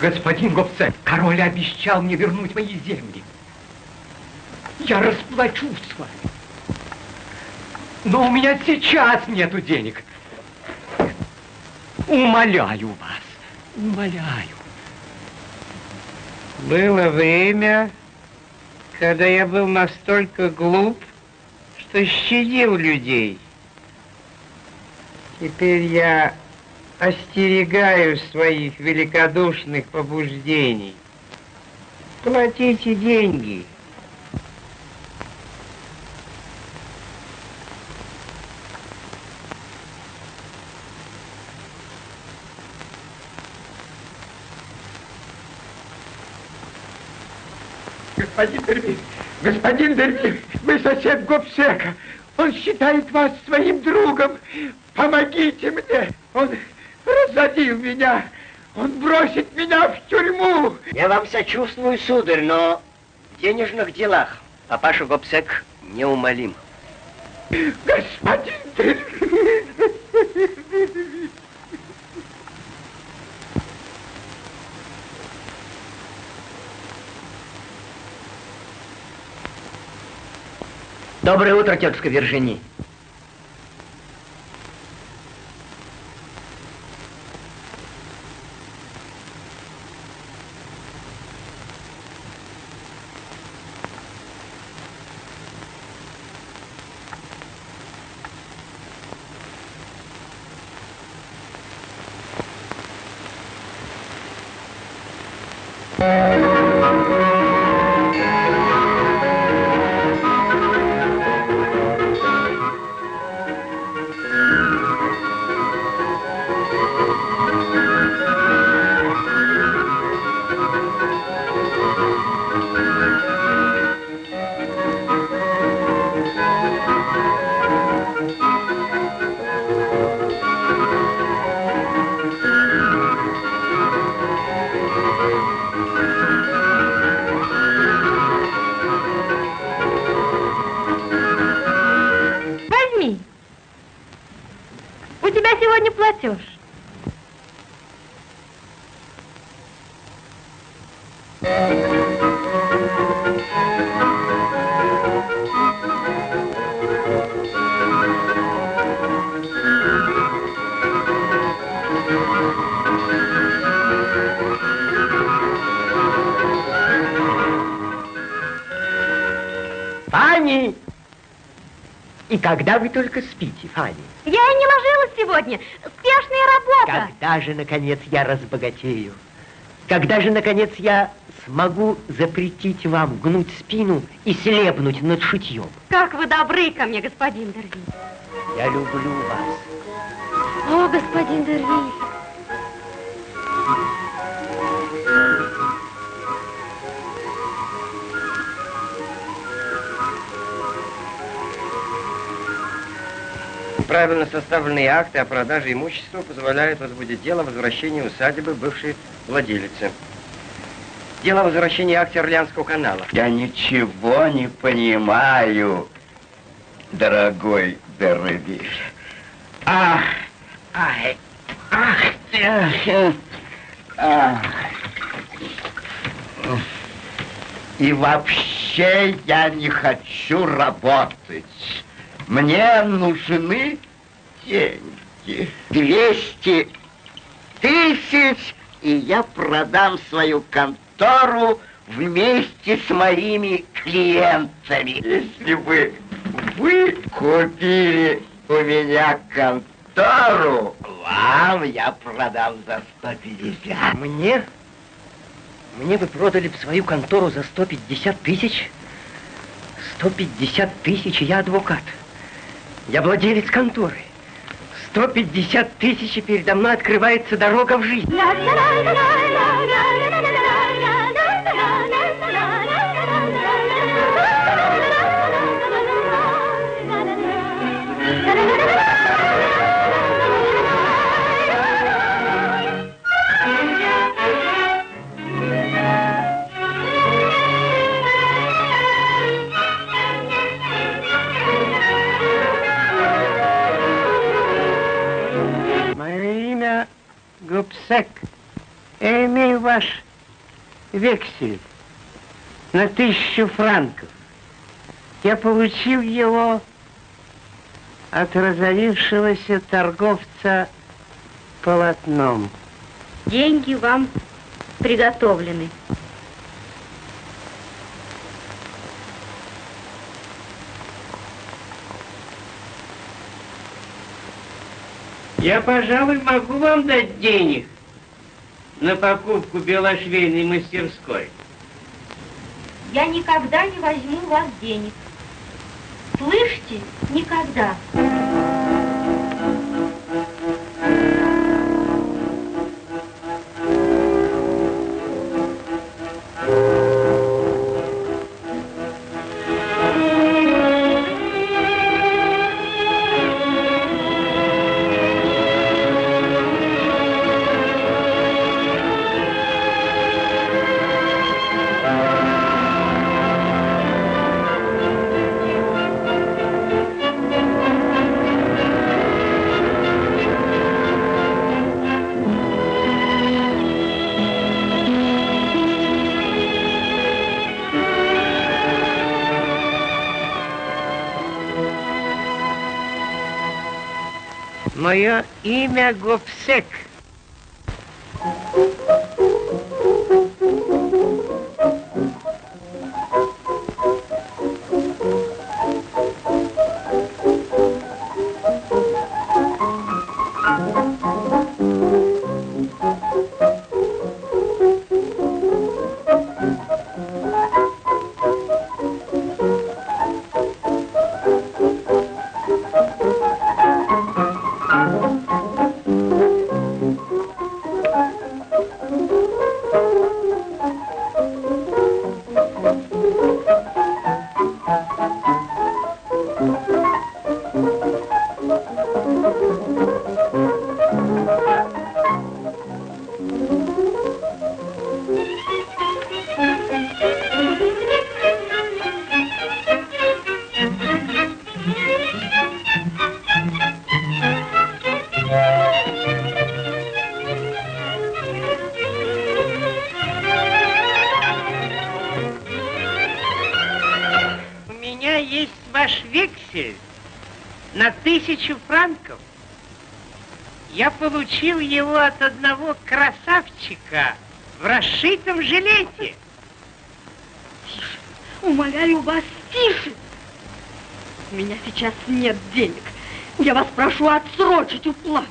Господин Гобсек, король обещал мне вернуть мои земли. Я расплачусь с вами. Но у меня сейчас нету денег. Умоляю вас, умоляю. Было время, когда я был настолько глуп, что щадил людей. Теперь я остерегаю своих великодушных побуждений. Платите деньги. Господин Дерби, господин Дерби, вы сосед Гобсека. Он считает вас своим другом. Помогите мне. Он разодил меня. Он бросит меня в тюрьму. Я вам сочувствую, сударь, но в денежных делах папаша Гобсек неумолим. Господин Дерби. Доброе утро, тетушка Вержини. Возьми. Платеж. Фанни! И когда вы только спите, Фанни? Я и не ложилась сегодня. Когда же, наконец, я разбогатею? Когда же, наконец, я смогу запретить вам гнуть спину и слепнуть над шутьем? Как вы добры ко мне, господин Дерви. Я люблю вас. О, господин Дерви. Правильно составленные акты о продаже имущества позволяют возбудить дело о возвращении усадьбы бывшей владелицы. Дело о возвращении акций Орлеанского канала. Я ничего не понимаю, дорогой Дерби. Ах, ай, ах, ах, ах. И вообще я не хочу работать. Мне нужны деньги. Двести тысяч, и я продам свою контору вместе с моими клиентами. Если бы вы купили у меня контору, вам я продам за 150. Мне? Мне вы продали бы свою контору за 150 тысяч? 150 тысяч, и я адвокат. Я владелец конторы. 150 тысяч, и передо мной открывается дорога в жизнь. Гупсек. Я имею ваш вексель на тысячу франков. Я получил его от разорившегося торговца полотном. Деньги вам приготовлены. Я, пожалуй, могу вам дать денег на покупку белошвейной мастерской. Я никогда не возьму у вас денег. Слышите? Никогда. Мое имя Гопсек. Его от одного красавчика в расшитом жилете. Умоляю вас, тише. У меня сейчас нет денег. Я вас прошу отсрочить уплату.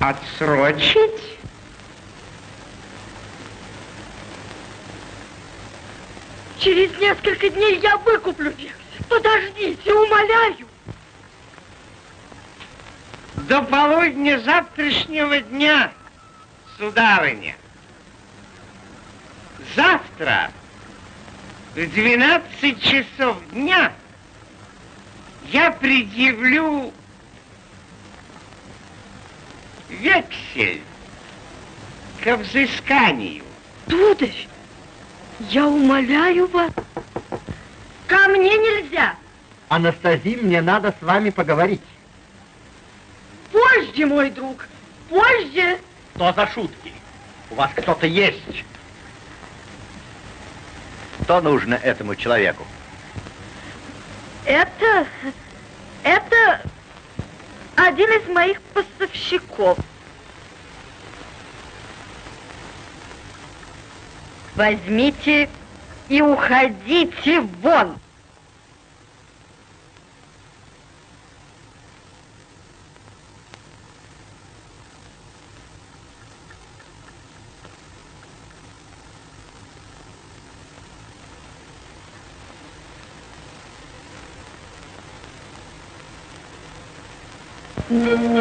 Отсрочить? Через несколько дней я выкуплю их. Подождите, умоляю. До полудня завтрашнего дня, сударыня. Завтра в 12 часов дня я предъявлю вексель к взысканию. Дударь, я умоляю вас. Ко мне нельзя. Анастасия, мне надо с вами поговорить. Позже, мой друг, позже. Что за шутки? У вас кто-то есть? Что нужно этому человеку? Это... Это один из моих поставщиков. Возьмите и уходите вон. Mm-hmm.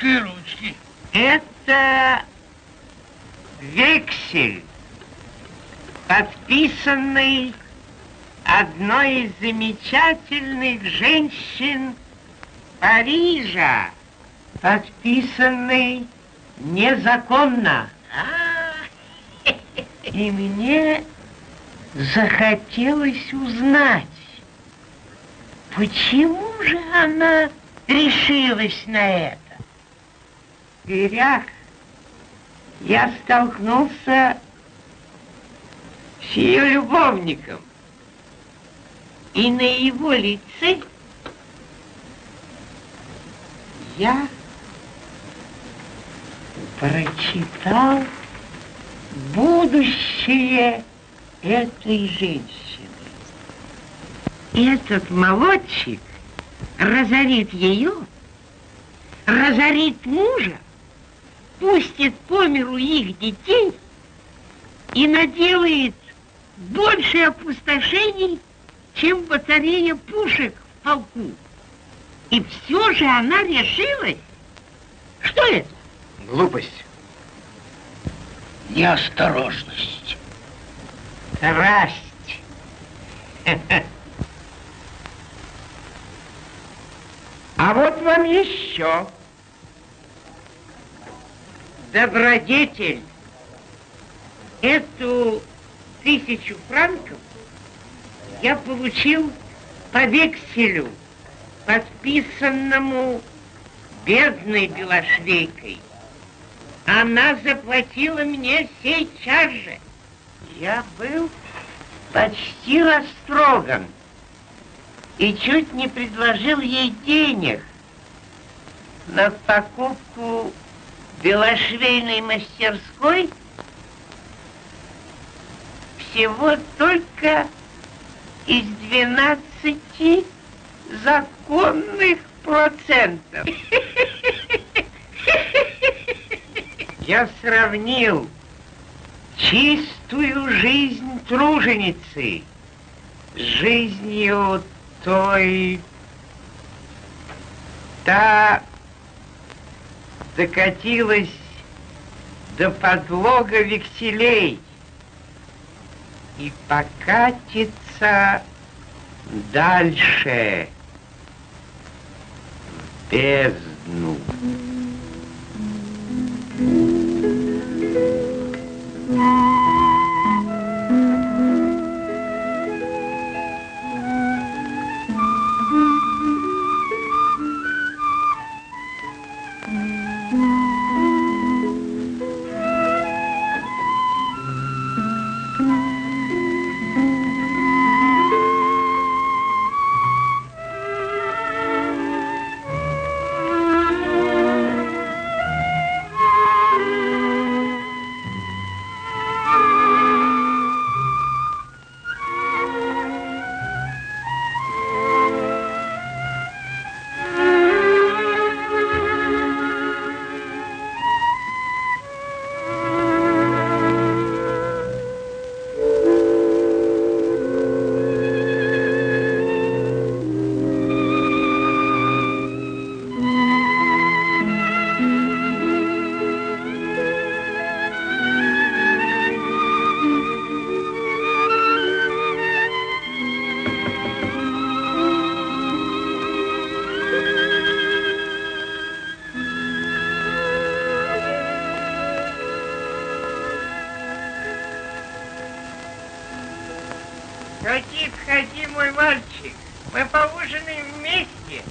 Аристократической ручки. Это вексель, подписанный одной из замечательных женщин Парижа, подписанный незаконно. А, И мне захотелось узнать, почему же она решилась на это. Дверях я столкнулся с ее любовником, и на его лице я прочитал будущее этой женщины. Этот молодчик разорит ее, разорит мужа, пустит по миру их детей и наделает больше опустошений, чем батарея пушек в полку. И все же она решилась. Что это? Глупость. Неосторожность. Страсть. А вот вам еще. Добродетель. Эту тысячу франков я получил по векселю, подписанному бедной белошвейкой. Она заплатила мне сейчас же. Я был почти растроган и чуть не предложил ей денег на покупку белошвейной мастерской всего только из 12 законных процентов. Я сравнил чистую жизнь труженицы с жизнью той... Та докатилась до подлога векселей и покатится дальше в бездну.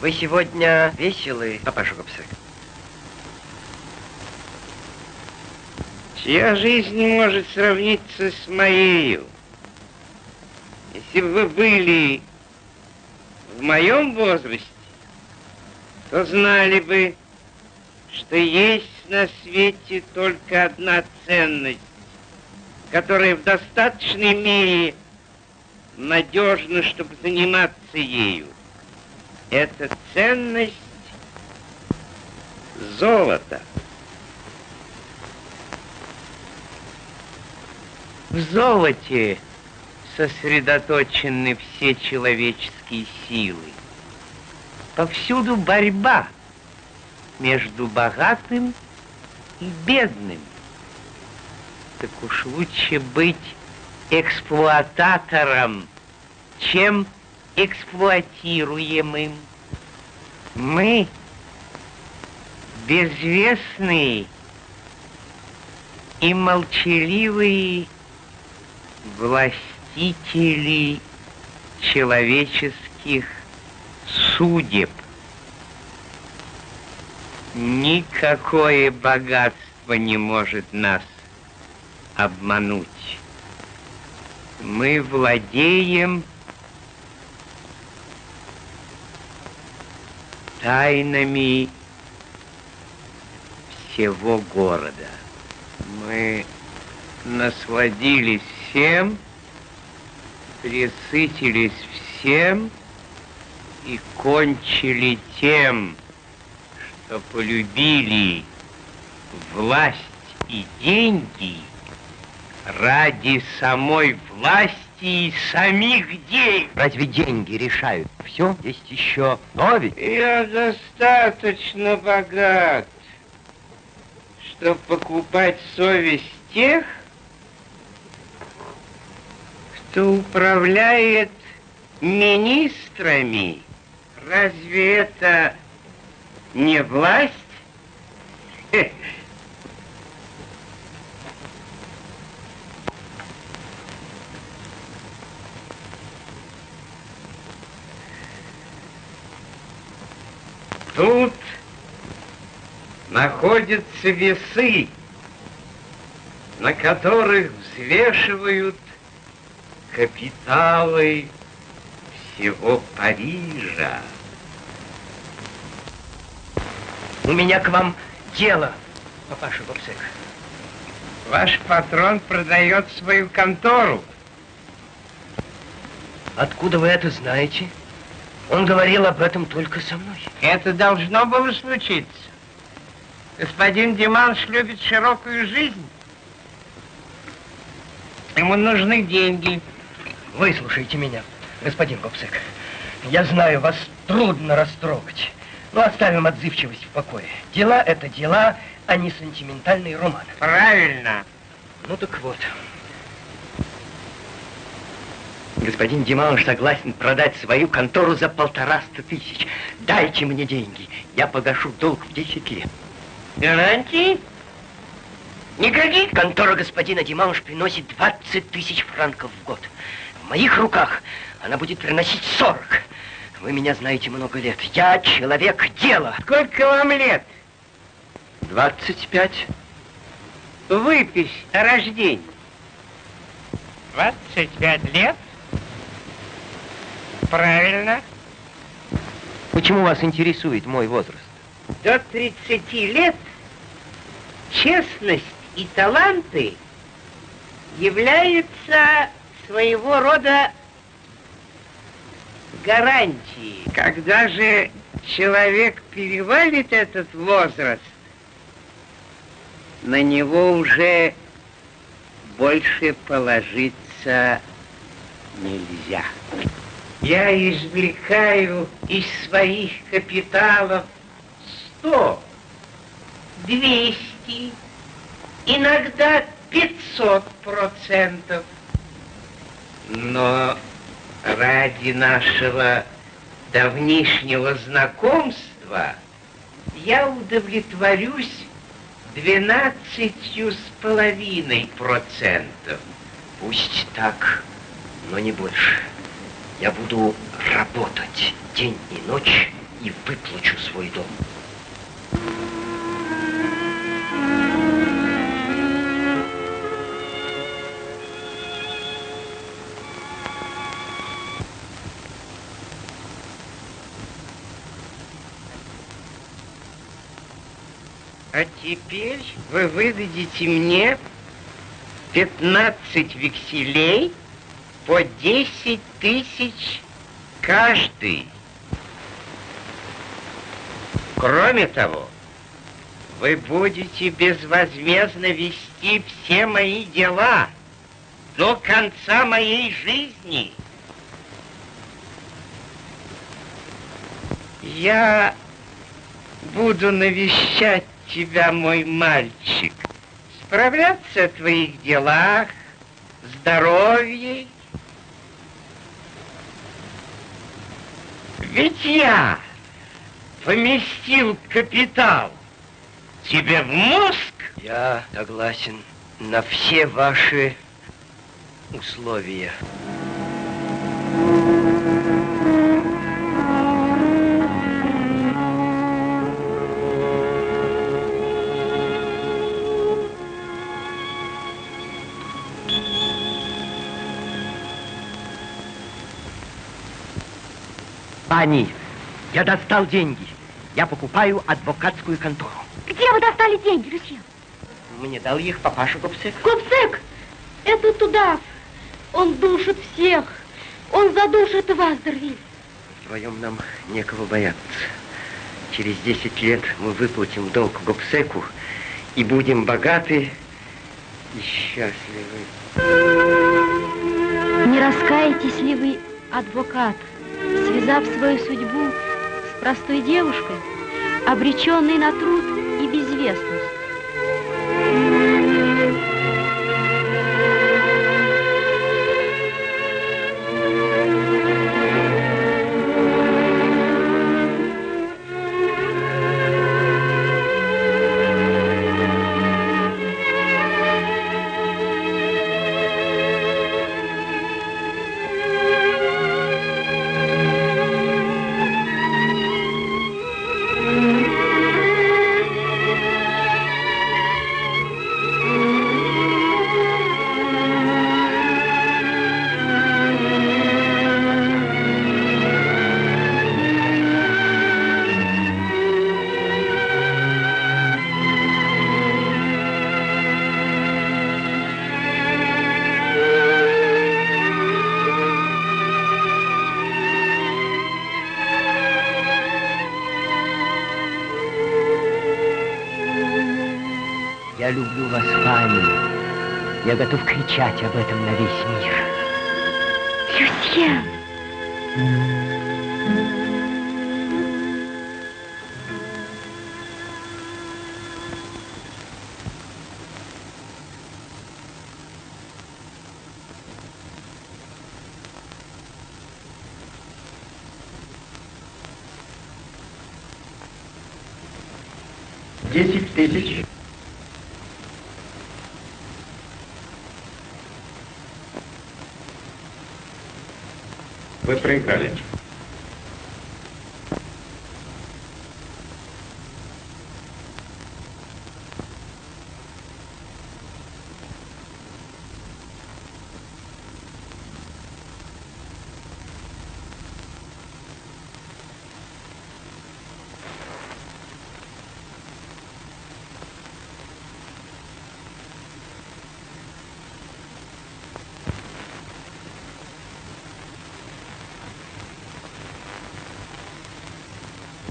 Вы сегодня веселый, папаша Гобсек. Чья жизнь не может сравниться с моей. Если бы вы были в моем возрасте, то знали бы, что есть на свете только одна ценность, которая в достаточной мере надежна, чтобы заниматься ею. Это ценность золота. В золоте сосредоточены все человеческие силы. Повсюду борьба между богатым и бедным. Так уж лучше быть эксплуататором, чем эксплуатируемым. Мы безвестные и молчаливые властители человеческих судеб. Никакое богатство не может нас обмануть. Мы владеем тайнами всего города. Мы насладились всем, присытились всем и кончили тем, что полюбили власть и деньги ради самой власти и самих денег. Разве деньги решают все? Есть еще новик. Я достаточно богат, чтобы покупать совесть тех, кто управляет министрами. Разве это не власть? Тут находятся весы, на которых взвешивают капиталы всего Парижа. У меня к вам дело, папаша Бобсек. Ваш патрон продает свою контору. Откуда вы это знаете? Он говорил об этом только со мной. Это должно было случиться. Господин Диманш любит широкую жизнь. Ему нужны деньги. Выслушайте меня, господин Гобсек. Я знаю, вас трудно растрогать. Но оставим отзывчивость в покое. Дела — это дела, а не сентиментальные романы. Правильно. Ну так вот. Господин Диманш согласен продать свою контору за полтораста тысяч. Дайте мне деньги, я погашу долг в 10 лет. Гарантии? Никаких? Контора господина Диманш приносит 20 тысяч франков в год. В моих руках она будет приносить 40. Вы меня знаете много лет. Я человек дела. Сколько вам лет? 25. Выпись о рождении. 25 лет? Правильно. Почему вас интересует мой возраст? До 30 лет честность и таланты являются своего рода гарантией. Когда же человек перевалит этот возраст, на него уже больше положиться нельзя. Я извлекаю из своих капиталов сто, двести, иногда пятьсот процентов. Но ради нашего давнишнего знакомства я удовлетворюсь двенадцатью с половиной процентов. Пусть так, но не больше. Я буду работать день и ночь и выплачу свой дом. А теперь вы выдадите мне 15 векселей по 10 тысяч каждый. Кроме того, вы будете безвозмездно вести все мои дела до конца моей жизни. Я буду навещать тебя, мой мальчик, справляться о твоих делах, здоровье. Ведь я поместил капитал тебе в мозг. Я согласен на все ваши условия. Пани, я достал деньги. Я покупаю адвокатскую контору. Где вы достали деньги, Люсьен? Мне дал их папаша Гобсек. Купсек, это туда. Он душит всех. Он задушит вас, Дервиль. Вдвоем нам некого бояться. Через 10 лет мы выплатим долг Гобсеку и будем богаты и счастливы. Не раскаетесь ли вы, адвокат, связав свою судьбу с простой девушкой, обреченной на труд и безвестность? Я готов кричать об этом на весь мир. Люсьен!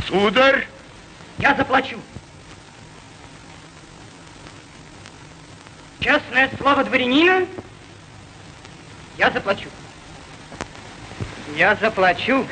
Сударь, Я заплачу. Честное слово дворянина, я заплачу. Я заплачу.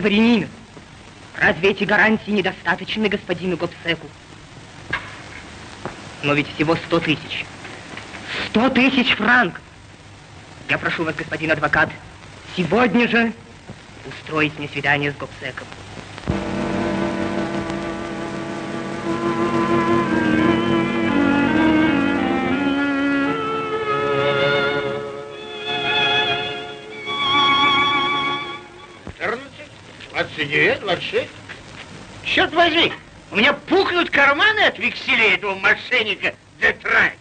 Дворянина. Разве эти гарантии недостаточны господину Гобсеку? Но ведь всего сто тысяч. Сто тысяч франков. Я прошу вас, господин адвокат, сегодня же устроить мне свидание с Гобсеком. Девять, двадцать шесть. Черт возьми, у меня пухнут карманы от векселей этого мошенника Детрай.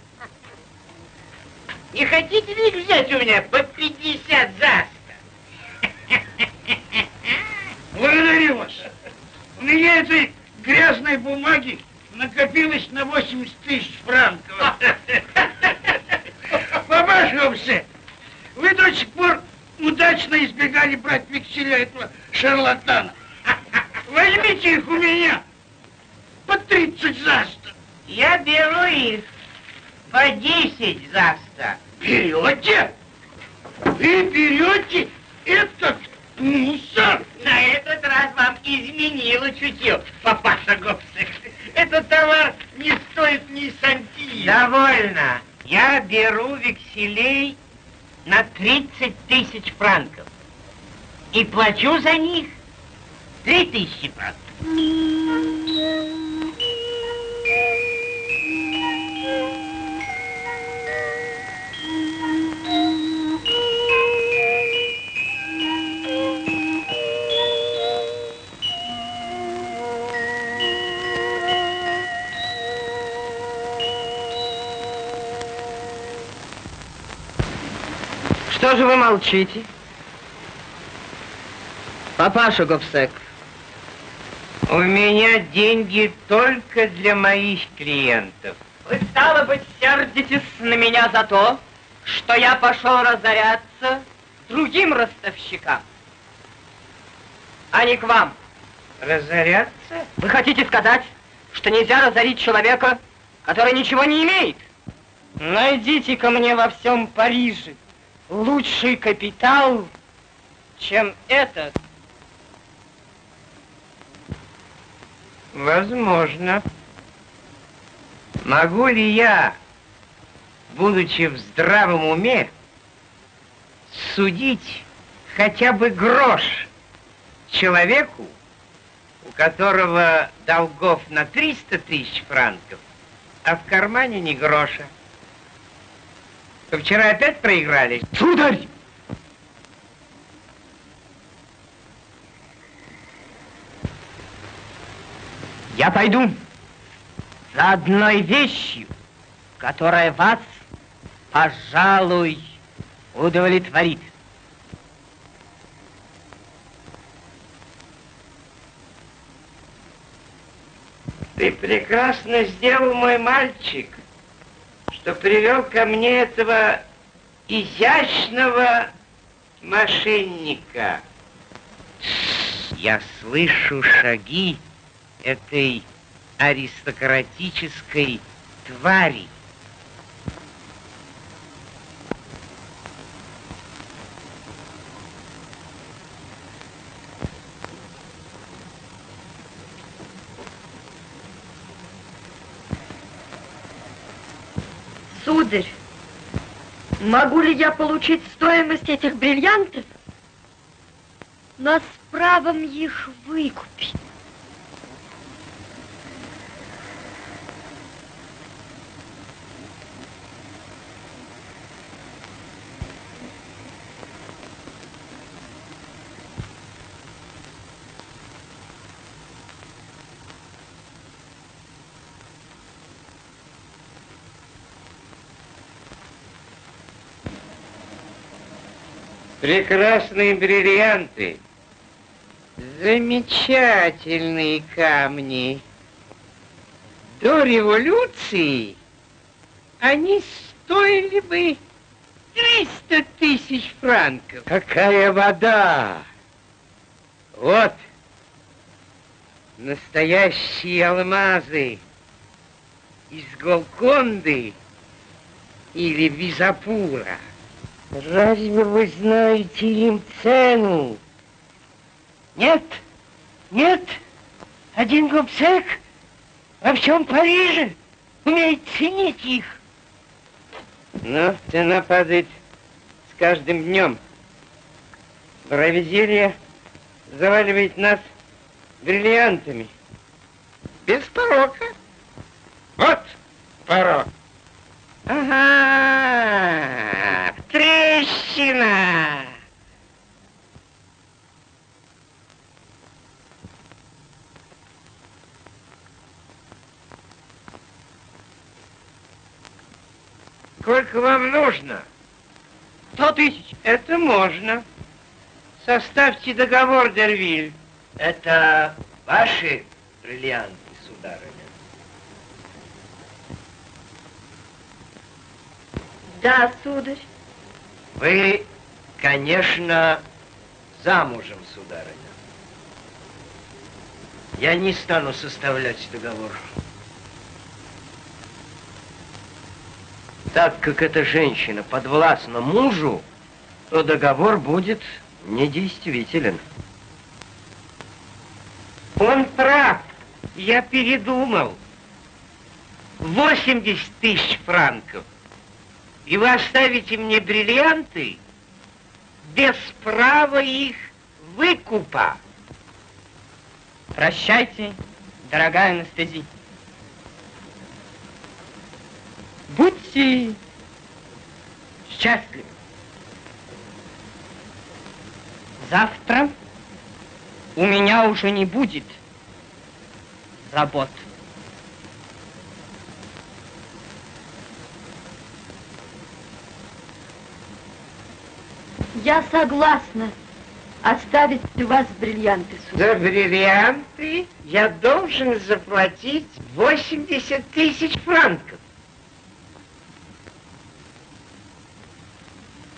Не хотите ли их взять у меня по 50 за Благодарю вас. У меня этой грязной бумаги накопилось на 80 тысяч франков. Побожился. Вы до сих пор удачно избегали брать векселя этого шарлатана. Возьмите их у меня по 30 за 100. Я беру их по 10 за 100. Берете? Вы берете этот мусор? На этот раз вам изменило чутье, папаша Гопсик. Этот товар не стоит ни сантима. Довольно. Я беру векселей на 30 тысяч франков. И плачу за них 3 тысячи франков. Что же вы молчите? Папаша Говсек, У меня деньги только для моих клиентов. вы, стало быть, сердитесь на меня за то, что я пошел разоряться другим ростовщикам, а не к вам. Разоряться? Вы хотите сказать, что нельзя разорить человека, который ничего не имеет? Найдите ко мне во всем Париже лучший капитал, чем этот. Возможно. Могу ли я, будучи в здравом уме, судить хотя бы грош человеку, у которого долгов на 300 тысяч франков, а в кармане ни гроша? Вы вчера опять проиграли? Сударь! Я пойду за одной вещью, которая вас, пожалуй, удовлетворит. Ты прекрасно сделал, мой мальчик, что привел ко мне этого изящного мошенника. Я слышу шаги этой аристократической твари. Сударь, могу ли я получить стоимость этих бриллиантов? Но с правом их выкупить. Прекрасные бриллианты. Замечательные камни. До революции они стоили бы 300 тысяч франков. Какая вода! Вот настоящие алмазы из Голконды или Визапура. Разве вы знаете им цену? Нет, нет, один губсек во всем Париже умеет ценить их. Но цена падает с каждым днем. Равизелье заваливает нас бриллиантами. Без порока. Вот порог. Ага, трещина. Сколько вам нужно? Сто тысяч. Это можно. Составьте договор, Дервиль. Это ваши бриллианты, сударыня? Да, сударь. Вы, конечно, замужем, сударыня. Я не стану составлять договор. Так как эта женщина подвластна мужу, то договор будет недействителен. Он прав. Я передумал. 80 тысяч франков. И вы оставите мне бриллианты без права их выкупа. Прощайте, дорогая Анастасия. Будьте счастливы. Завтра у меня уже не будет забот. Я согласна оставить вас бриллианты. За бриллианты я должен заплатить 80 тысяч франков.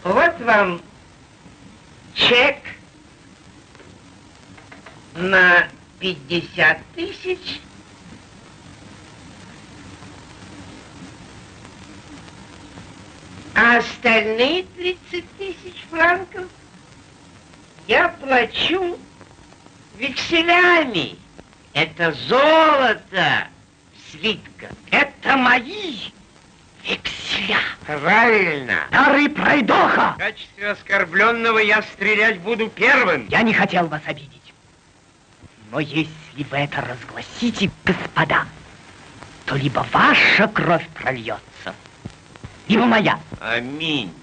Вот вам чек на 50 тысяч. А остальные 30 тысяч франков я плачу векселями. Это золото слитка. Это мои векселя. Правильно. Дары пройдоха! В качестве оскорбленного я стрелять буду первым. Я не хотел вас обидеть. Но если вы это разгласите, господа, то либо ваша кровь прольется, либо моя. Аминь.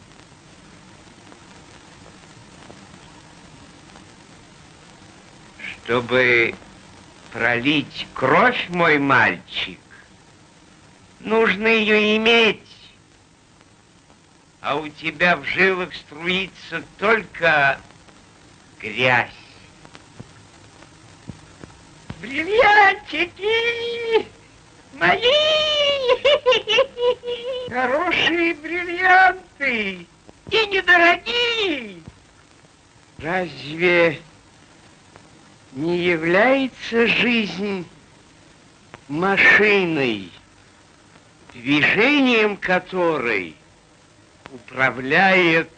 Чтобы пролить кровь, мой мальчик, нужно ее иметь. А у тебя в жилах струится только грязь. Бриллиантики! Мои! Хорошие бриллианты! И недорогие! Разве не является жизнь машиной, движением которой управляет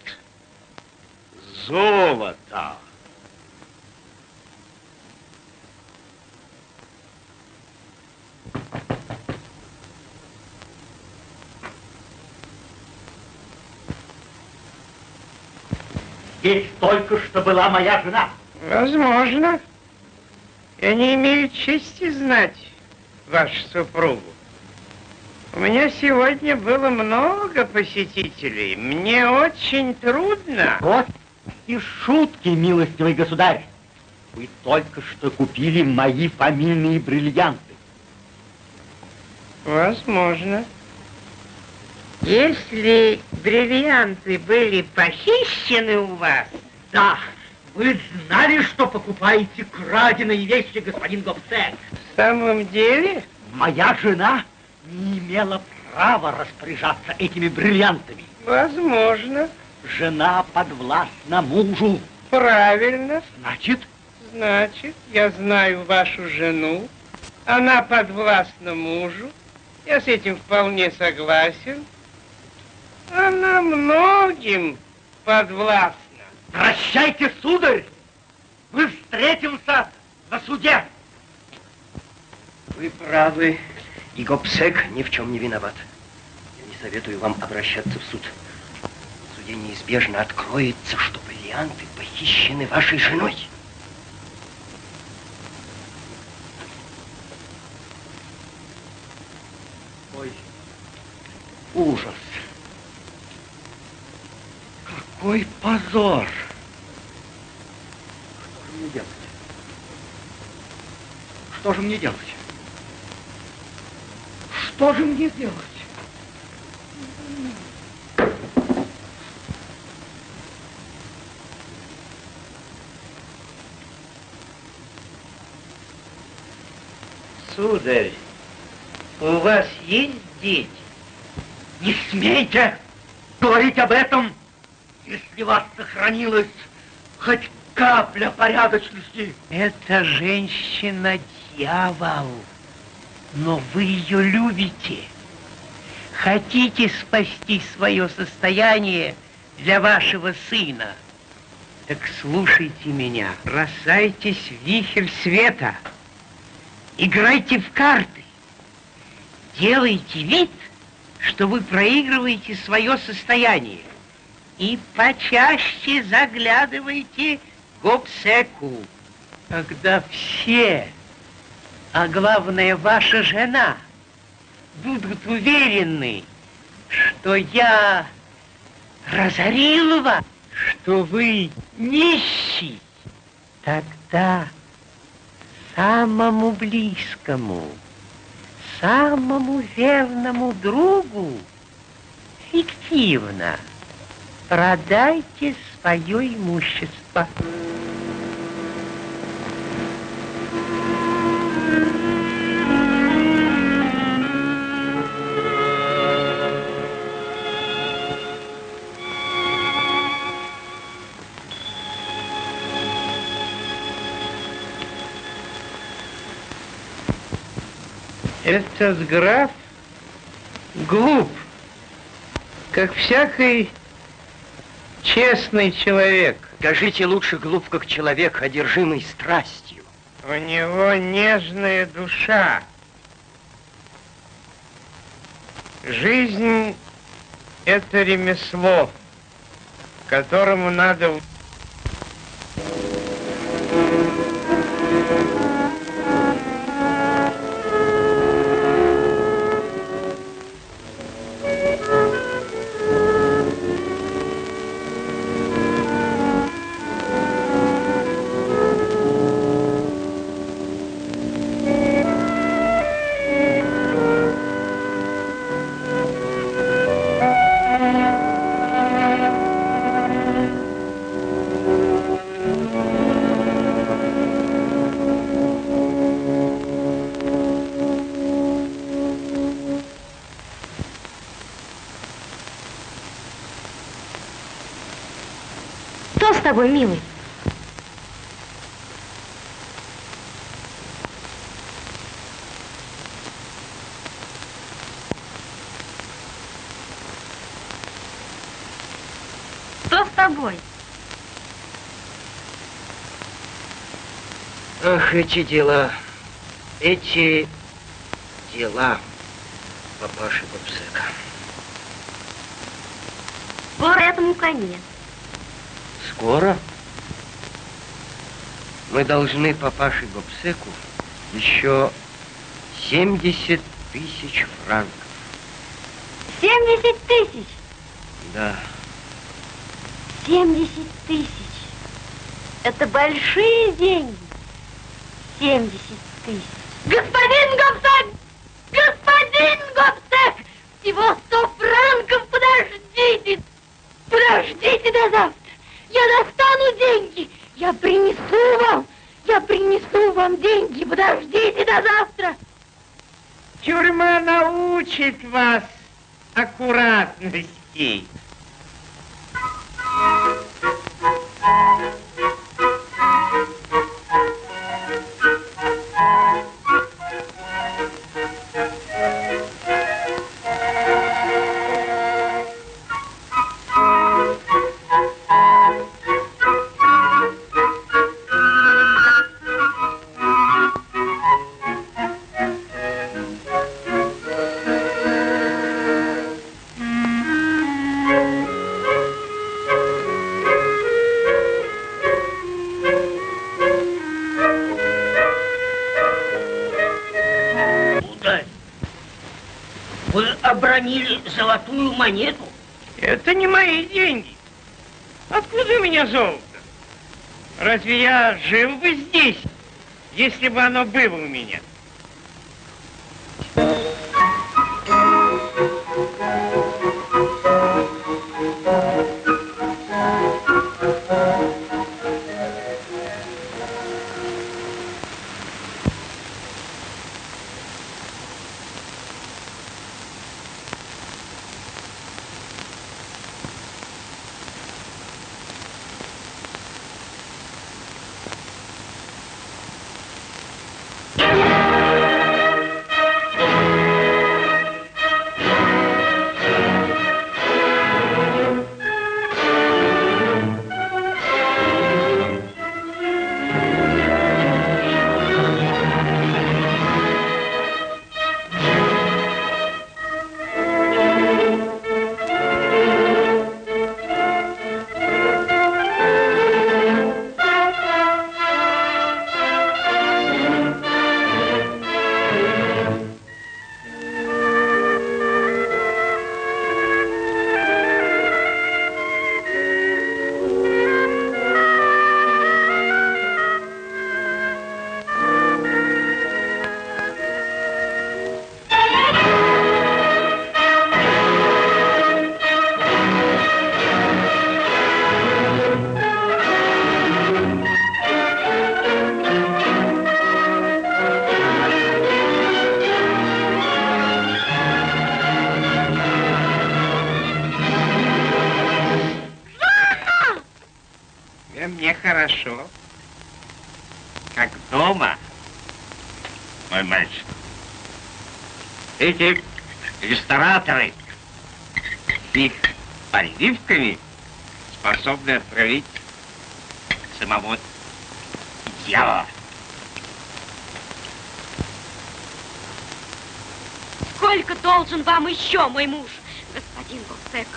золото? Здесь только что была моя жена. Возможно. Я не имею чести знать вашу супругу. У меня сегодня было много посетителей. Мне очень трудно. Вот и шутки, милостивый государь. Вы только что купили мои фамильные бриллианты. Возможно. Если бриллианты были похищены у вас, Да, вы знали, что покупаете краденые вещи, господин Гобсек. в самом деле, Моя жена не имела права распоряжаться этими бриллиантами. возможно, Жена подвластна мужу. правильно, Значит, значит, я знаю вашу жену, она подвластна мужу, я с этим вполне согласен. Она многим подвластна. прощайте, сударь. Мы встретимся на суде. Вы правы, и Гобсек ни в чем не виноват. Я не советую вам обращаться в суд. В суде неизбежно откроется, что бриллианты похищены вашей женой? Ой, ужас. Какой позор. Что же мне делать? Что же мне делать? Что же мне делать? Сударь, у вас есть дети? Не смейте говорить об этом, если вас сохранилась хоть капля порядочности. Эта женщина дьявол, но вы ее любите. Хотите спасти свое состояние для вашего сына? Так слушайте меня, бросайтесь в вихрь света, играйте в карты, делайте вид, что вы проигрываете свое состояние и почаще заглядывайте в обсеку, когда все, а главное ваша жена, будут уверены, что я разорил вас, что вы нищий, тогда самому близкому, самому верному другу фиктивно продайте свое имущество. Этот граф глуп, как всякий честный человек. Скажите лучше глуп, как человек, одержимый страстью. У него нежная душа. Жизнь — это ремесло, которому надо Что с тобой, милый? Что с тобой? Ах, эти дела, эти дела папаши Гобсека. Скоро этому конец. Скоро? Мы должны папаше Гобсеку еще 70 тысяч франков. 70 тысяч! Да. 70 тысяч! Это большие деньги. 70 тысяч. Господин Гобсек! Господин Гобсек! Всего 100 франков, подождите! Подождите до завтра! Я достану деньги! Я принесу вам! Я принесу вам деньги! Подождите до завтра! Тюрьма научит вас аккуратности. Бы оно было Эти рестораторы с их подливками способны отравить самого дьявола. Сколько должен вам еще мой муж, господин Гусек?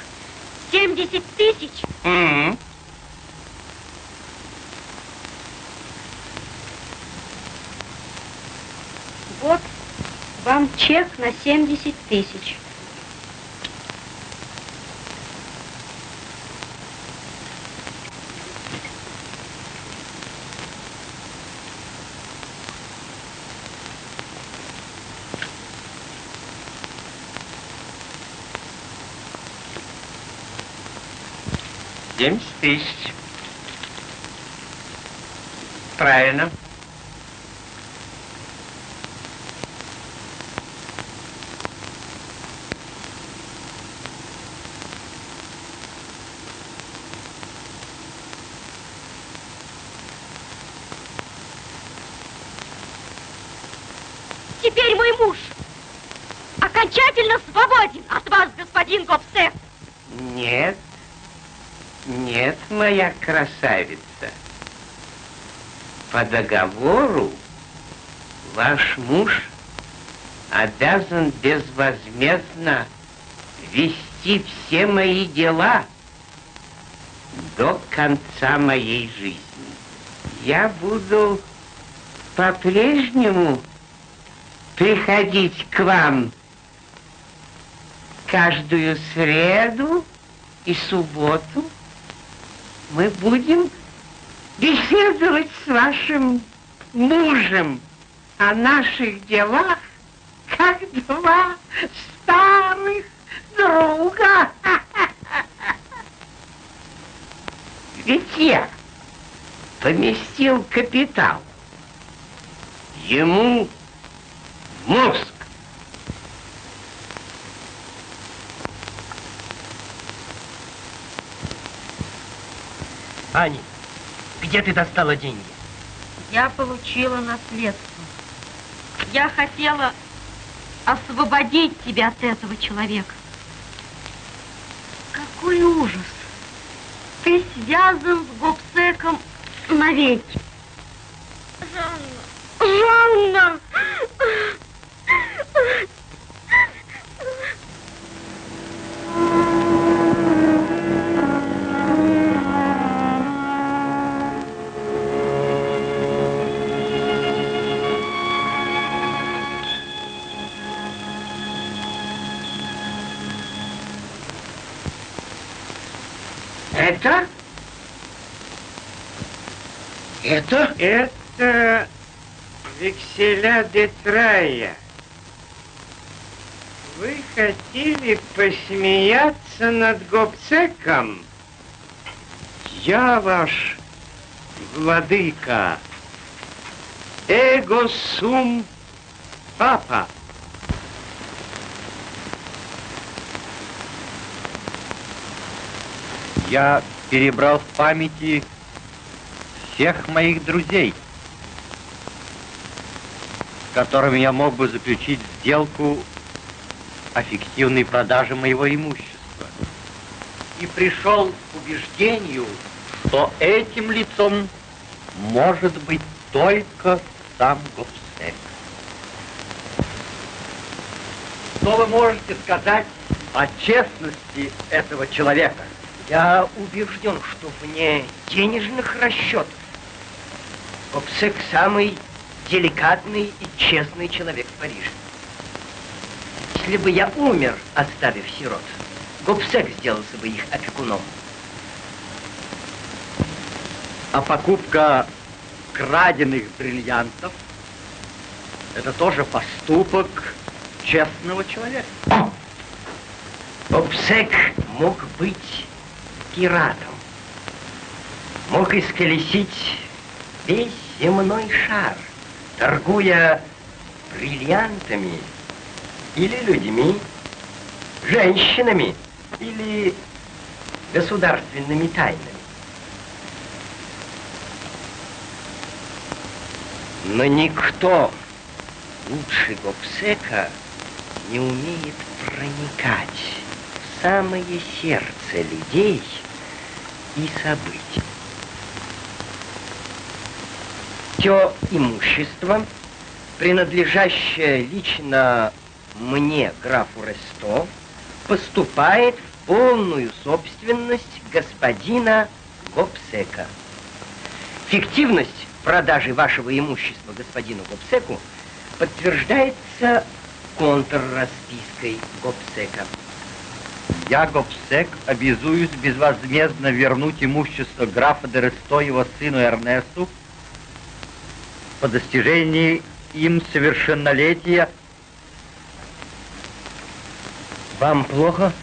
70 тысяч? Угу. Вот вам чек на 70 тысяч. Семьдесят тысяч. Правильно. Теперь мой муж окончательно свободен от вас, господин Гобсек. Нет, нет, моя красавица. По договору ваш муж обязан безвозмездно вести все мои дела до конца моей жизни. Я буду по-прежнему приходить к вам каждую среду и субботу. Мы будем беседовать с вашим мужем о наших делах, как два старых друга. Ведь я поместил капитал. Ему мозг. Ани, где ты достала деньги? Я получила наследство. Я хотела освободить тебя от этого человека. Какой ужас! Ты связан с Гобсеком навеки. Жанна! Жанна! Это? Это векселя де Трая. Вы хотели посмеяться над Гобцеком? Я ваш владыка. Эго сум папа. Я перебрал в памяти всех моих друзей, с которыми я мог бы заключить сделку о фиктивной продаже моего имущества. И пришел к убеждению, что этим лицом может быть только сам Гобсек. Что вы можете сказать о честности этого человека? Я убежден, что вне денежных расчетов Гобсек самый деликатный и честный человек в Париже. Если бы я умер, оставив сирот, Гобсек сделался бы их опекуном. А покупка краденных бриллиантов – это тоже поступок честного человека. Гобсек мог быть пиратом, мог исколесить весь земной шар, торгуя бриллиантами или людьми, женщинами или государственными тайнами. Но никто лучше Гобсека не умеет проникать в самое сердце людей и событий. Все имущество, принадлежащее лично мне, графу Ресто, поступает в полную собственность господина Гобсека. Фиктивность продажи вашего имущества господину Гобсеку подтверждается контрраспиской Гобсека. Я, Гобсек, обязуюсь безвозмездно вернуть имущество графа Дересто его сыну Эрнесту по достижении им совершеннолетия. Вам плохо?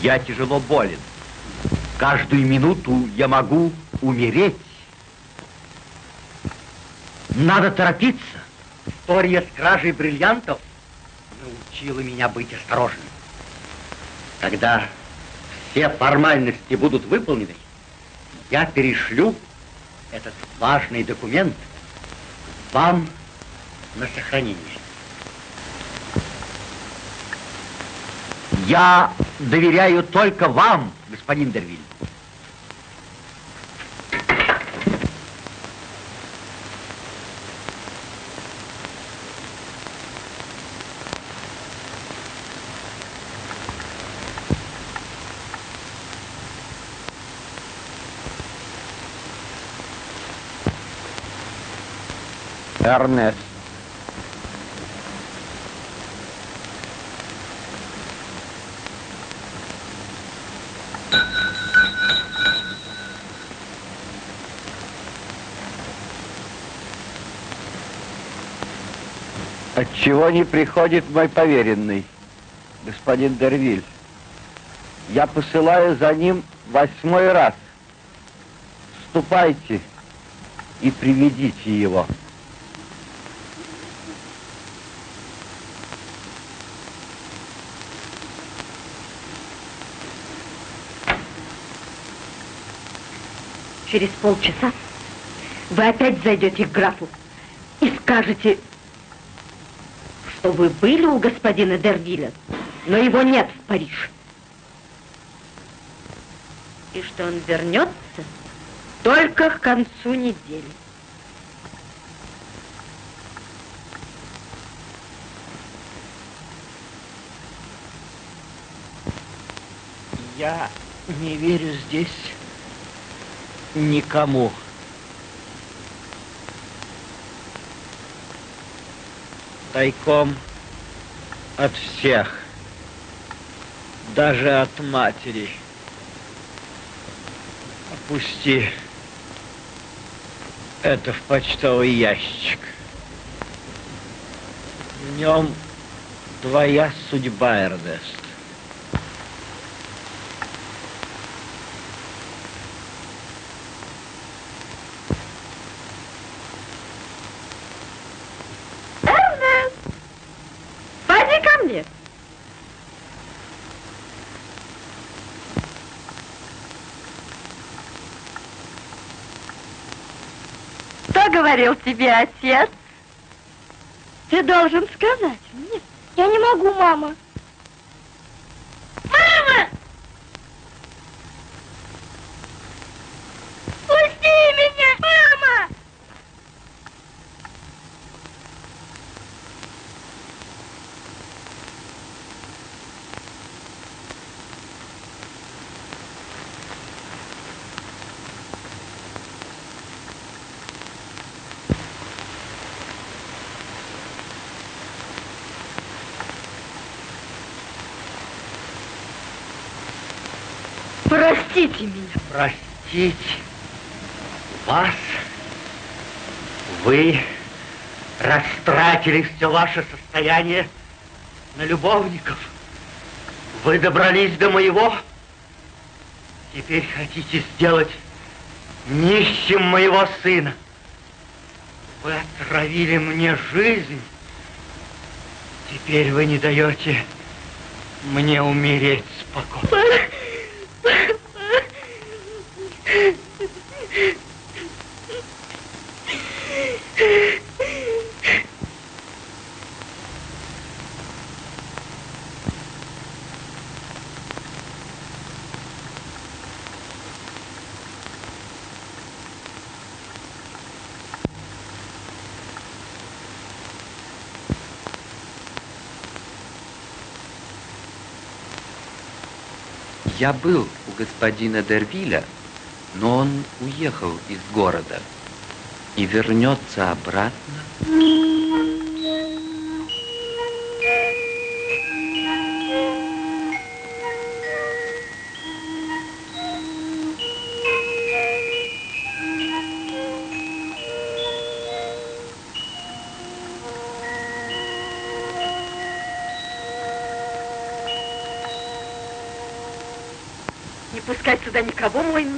Я тяжело болен. Каждую минуту я могу умереть. Надо торопиться. История с кражей бриллиантов научила меня быть осторожным. Когда все формальности будут выполнены, я перешлю этот важный документ вам на сохранение. Я доверяю только вам, господин Дервиль. Эрнест. Отчего не приходит мой поверенный, господин Дервиль? Я посылаю за ним восьмой раз. Ступайте и приведите его. Через полчаса вы опять зайдете к графу и скажете, что вы были у господина Дервиля, но его нет в Париж. И что он вернется только к концу недели. Я не верю здесь никому. Тайком от всех, даже от матери. Опусти это в почтовый ящик. В нем твоя судьба, Эрнест. Тебе отец? Ты должен сказать мне. Я не могу, мама. Пусти меня, мама! Простите меня. Простить вас? Вы растратили все ваше состояние на любовников. Вы добрались до моего. Теперь хотите сделать нищим моего сына. Вы отравили мне жизнь. Теперь вы не даете мне умереть спокойно. Я был у господина Дервиля, но он уехал из города и вернется обратно.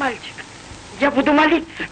Мальчик. Я буду молиться.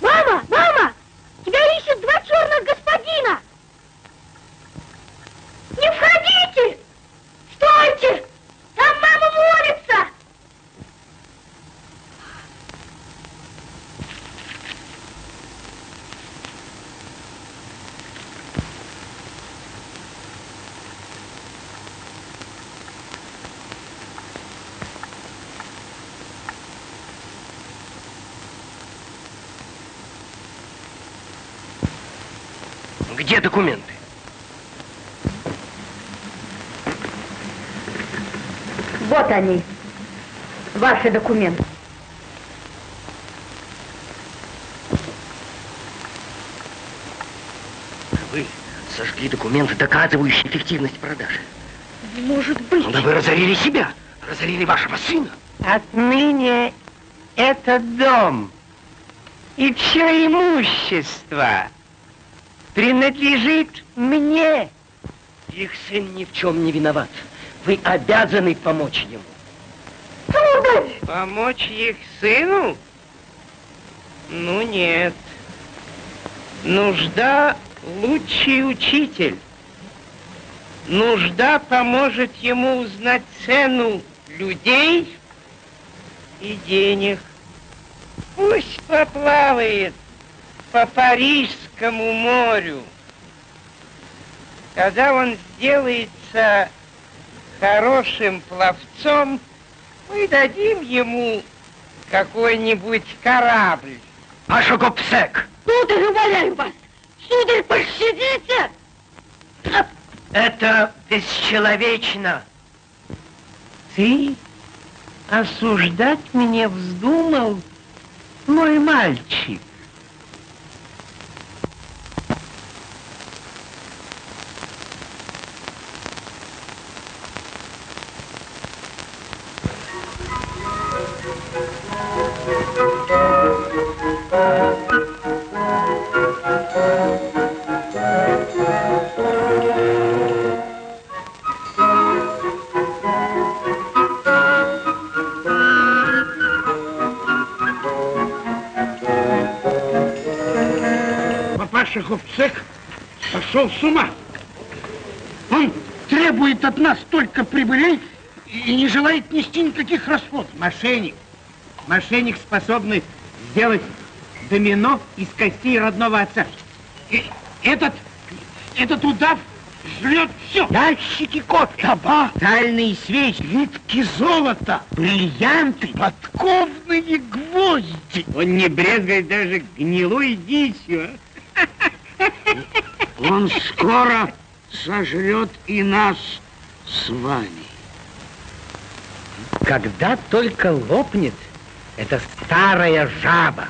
Мама, мама! Тебя ищут два черных господина! Не входите! Стойте! Там мама молится! Где документы? Вот они, ваши документы. Вы сожгли документы, доказывающие эффективность продажи. Может быть. Ну да вы разорили себя, разорили вашего сына. Отныне этот дом и все имущество принадлежит мне. Их сын ни в чем не виноват. Вы обязаны помочь ему. Помочь их сыну? Ну нет. Нужда лучший учитель. Нужда поможет ему узнать цену людей и денег. Пусть поплавает по Парижскому морю. Когда он сделается хорошим пловцом, мы дадим ему какой-нибудь корабль. Паша Гопсек! Сударь, умоляю вас! Сударь, пощадите! Это бесчеловечно. Ты осуждать меня вздумал, мой мальчик? Папаша Гопцек сошел с ума. Он требует от нас только прибылей и не желает нести никаких расходов. Мошенник. Мошенник способный сделать домино из костей родного отца. И этот, этот удав жрет все. Ящики кофе, табак, Тальные свечи. нитки золота, бриллианты, подковные гвозди. Он не брезгает даже гнилой дичью. Он скоро сожрет и нас с вами. Когда только лопнет эта старая жаба.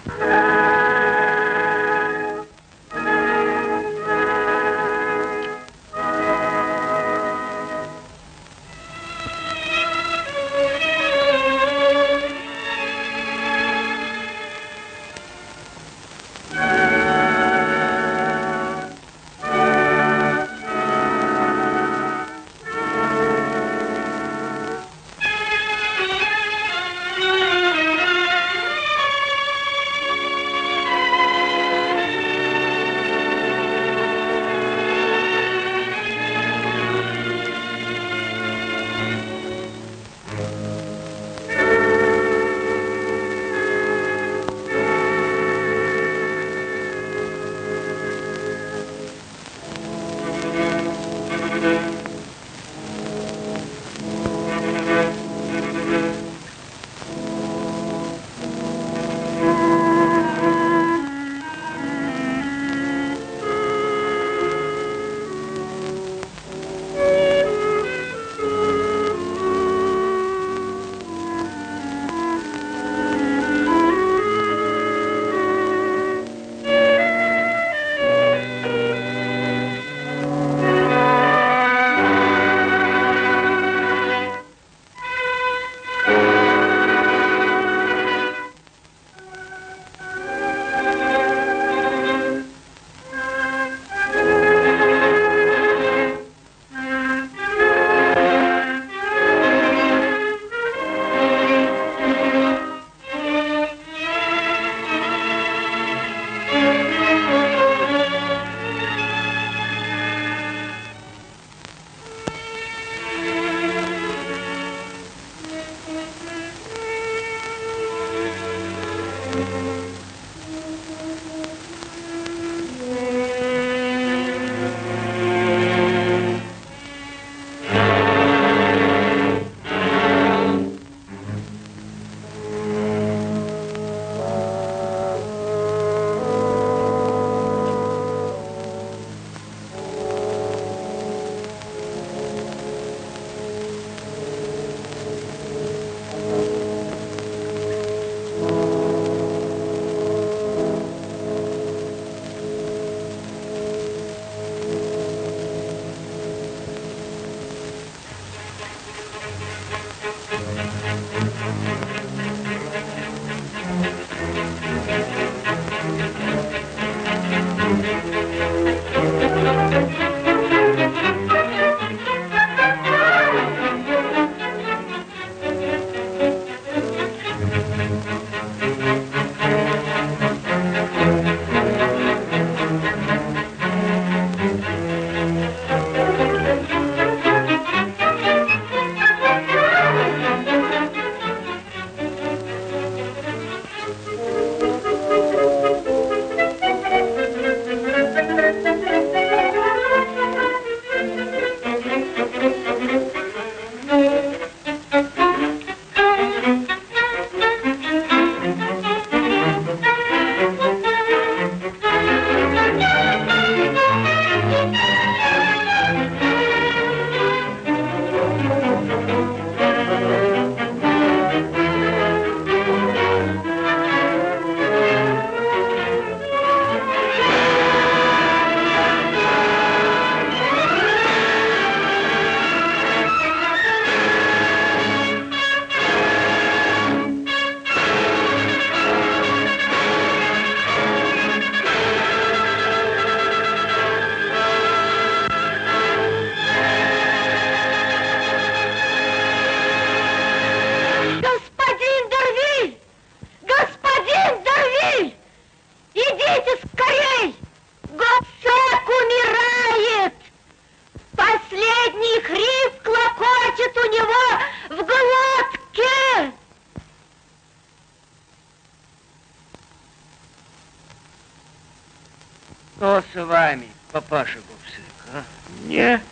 Папаша Гупсык, а? Мне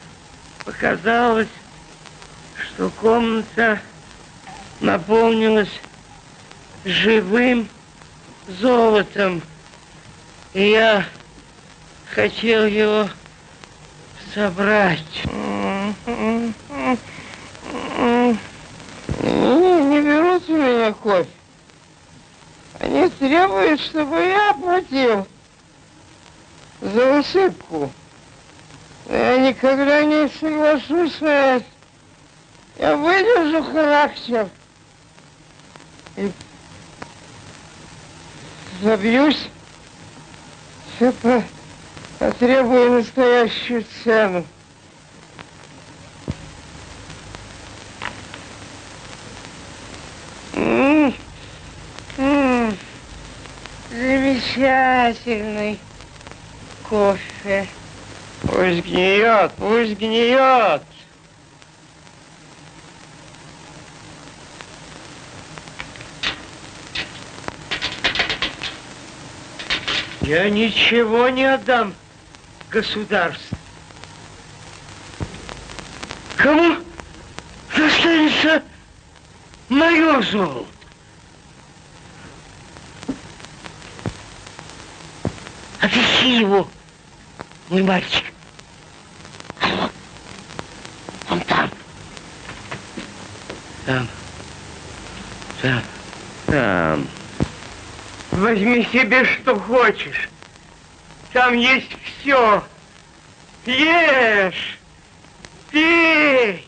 показалось, что комната наполнилась живым золотом. И я хотел его собрать. Не, не берут у меня кофе. Они требуют, чтобы я оплатил за высыпку. Но я никогда не соглашусь на это. Я выдержу характер и забьюсь, все по потребую настоящую цену. Замечательный кофе. Пусть гниет, пусть гниет. Я ничего не отдам государству. Кому достанется мое золото? Отыщи его, мой мальчик. А вот, он там. Там. Там. Там. Возьми себе что хочешь. Там есть все. Ешь, пей.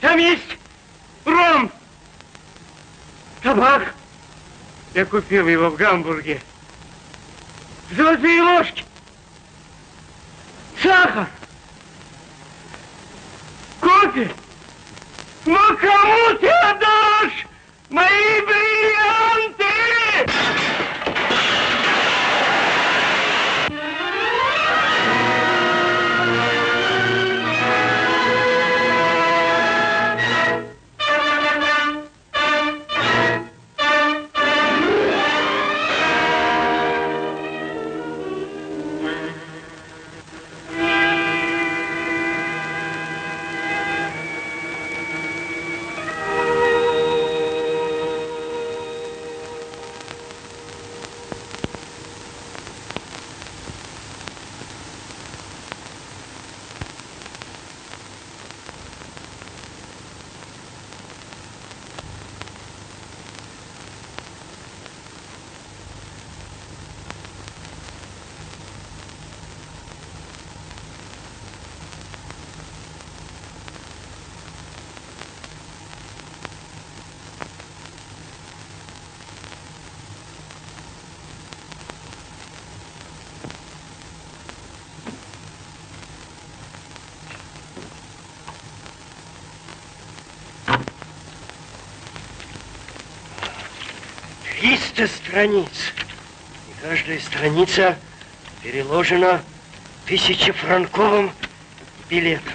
Там есть ром, табак. Я купил его в Гамбурге. Золотые ложки. Сахар. Кофе. Но кому ты отдашь мои бриллианты? Страниц. И каждая страница переложена тысячефранковым билетом.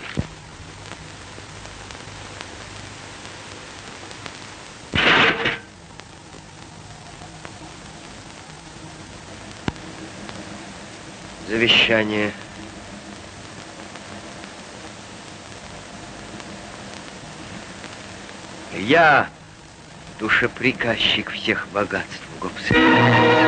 Завещание. Я душеприказчик всех богатств O grupo C.